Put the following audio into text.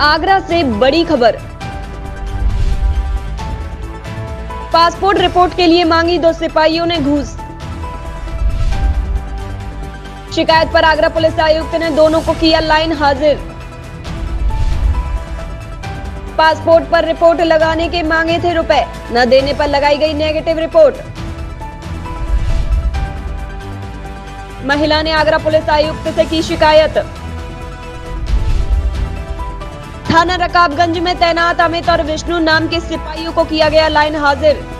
आगरा से बड़ी खबर। पासपोर्ट रिपोर्ट के लिए मांगी दो सिपाहियों ने घूस। शिकायत पर आगरा पुलिस आयुक्त ने दोनों को किया लाइन हाजिर। पासपोर्ट पर रिपोर्ट लगाने के मांगे थे रुपए। न देने पर लगाई गई नेगेटिव रिपोर्ट। महिला ने आगरा पुलिस आयुक्त से की शिकायत। थाना रकाबगंज में तैनात अमित और विष्णु नाम के सिपाहियों को किया गया लाइन हाजिर।